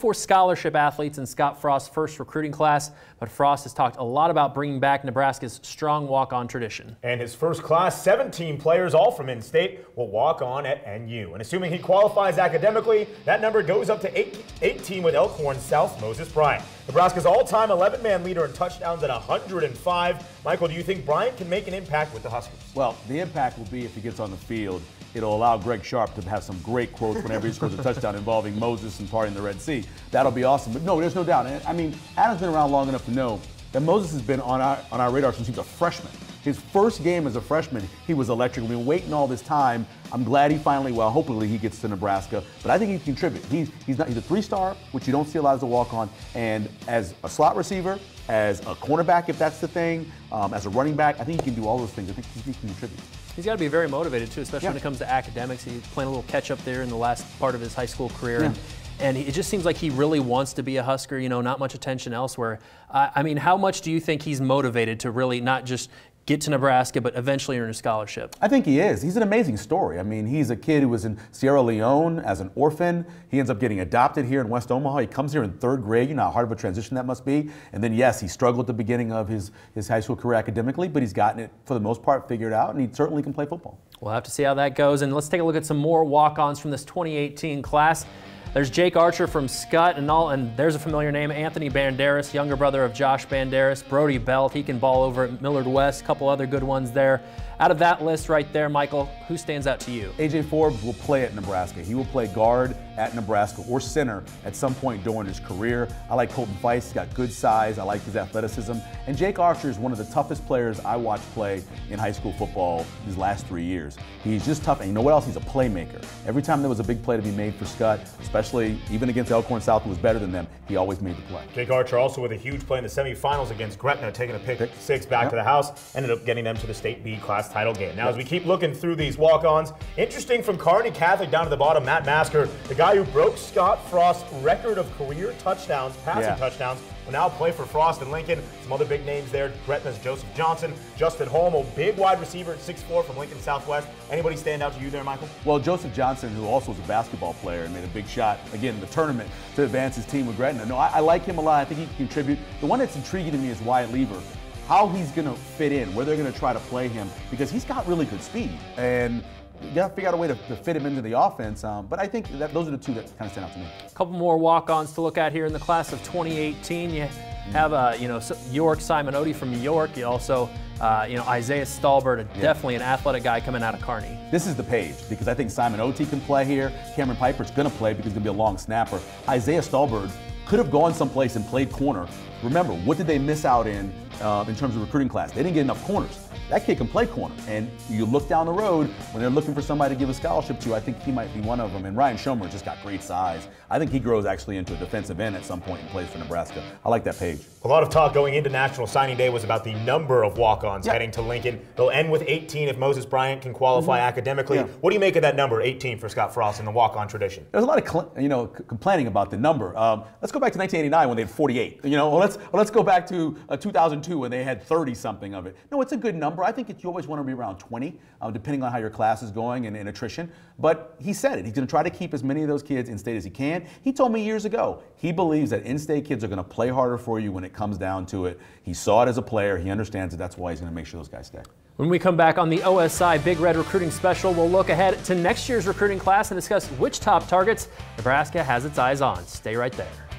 Four scholarship athletes in Scott Frost's first recruiting class, but Frost has talked a lot about bringing back Nebraska's strong walk-on tradition. And his first class, 17 players, all from in-state, will walk on at NU. And assuming he qualifies academically, that number goes up to 18 with Elkhorn South Moses Bryant. Nebraska's all-time 11-man leader in touchdowns at 105. Mike'l, do you think Bryant can make an impact with the Huskers? Well, the impact will be if he gets on the field it'll allow Greg Sharpe to have some great quotes whenever he scores a touchdown involving Moses and parting the Red Sea. That'll be awesome. But no, there's no doubt. I mean, Adam's been around long enough to know that Moses has been on our, on our radar since he was a freshman. His first game as a freshman, he was electric. We've been waiting all this time. I'm glad he finally, well, hopefully he gets to Nebraska. But I think he can contribute. He's, he's, not, he's a three-star, which you don't see a lot as a walk-on. And as a slot receiver, as a cornerback, if that's the thing, um, as a running back, I think he can do all those things. I think he can contribute. He's got to be very motivated too, especially yeah. when it comes to academics. He's playing a little catch up there in the last part of his high school career. Yeah. And, and it just seems like he really wants to be a Husker, you know, not much attention elsewhere. I mean, how much do you think he's motivated to really not just get to Nebraska, but eventually earn a scholarship? I think he is. He's an amazing story. I mean, he's a kid who was in Sierra Leone as an orphan. He ends up getting adopted here in West Omaha. He comes here in third grade. You know how hard of a transition that must be. And then, yes, he struggled at the beginning of his, his high school career academically, but he's gotten it, for the most part, figured out, and he certainly can play football. We'll have to see how that goes. And let's take a look at some more walk-ons from this 2018 class. There's Jake Archer from Skutt, and all, and there's a familiar name, Anthony Banderas, younger brother of Josh Banderas. Brody Belt, he can ball over at Millard West. Couple other good ones there. Out of that list right there, Mike'l, who stands out to you? AJ Forbes will play at Nebraska. He will play guard at Nebraska or center at some point during his career. I like Colton Feist. He's got good size. I like his athleticism. And Jake Archer is one of the toughest players I watched play in high school football these last three years. He's just tough. And you know what else? He's a playmaker. Every time there was a big play to be made for Skutt, especially even against Elkhorn South, who was better than them, he always made the play. Jake Archer also with a huge play in the semifinals against Gretna, taking a pick, pick. six back yep. to the house, ended up getting them to the state B class title game. Now, as we keep looking through these walk-ons, interesting from Kearney Catholic down to the bottom, Matt Masker, the guy who broke Scott Frost's record of career touchdowns, passing yeah. touchdowns, will now play for Frost and Lincoln. Some other big names there, Gretna's Joseph Johnson, Justin Holm, a big wide receiver at 6'4 from Lincoln Southwest. Anybody stand out to you there, Mike'l? Well, Joseph Johnson, who also was a basketball player and made a big shot, again, in the tournament to advance his team with Gretna. No, I, I like him a lot. I think he can contribute. The one that's intriguing to me is Wyatt Liewer how he's going to fit in, where they're going to try to play him, because he's got really good speed. And you got to figure out a way to, to fit him into the offense. Um, but I think that those are the two that kind of stand out to me. A couple more walk-ons to look at here in the class of 2018. You have, uh, you know, York Simonoti from New York. You also, uh, you know, Isaiah Stalbird, yeah. definitely an athletic guy coming out of Kearney. This is the page because I think Simon Simonoti can play here. Cameron Pieper's going to play because he's going to be a long snapper. Isaiah Stalbird could have gone someplace and played corner. Remember, what did they miss out in uh, in terms of recruiting class. They didn't get enough corners. That kid can play corner. And you look down the road when they're looking for somebody to give a scholarship to, I think he might be one of them. And Ryan Schomer just got great size. I think he grows actually into a defensive end at some point and plays for Nebraska. I like that page. A lot of talk going into National Signing Day was about the number of walk-ons yep. heading to Lincoln. They'll end with 18 if Moses Bryant can qualify mm -hmm. academically. Yeah. What do you make of that number, 18 for Scott Frost in the walk-on tradition? There's a lot of you know complaining about the number. Um, let's go back to 1989 when they had 48. You know, well, let's well, let's go back to uh, 2002 when they had 30 something of it. No, it's a good number. I think you always want to be around 20, uh, depending on how your class is going and, and attrition. But he said it. He's going to try to keep as many of those kids in state as he can. He told me years ago he believes that in-state kids are going to play harder for you when it comes down to it. He saw it as a player. He understands it. That's why he's going to make sure those guys stay. When we come back on the OSI Big Red Recruiting Special, we'll look ahead to next year's recruiting class and discuss which top targets Nebraska has its eyes on. Stay right there.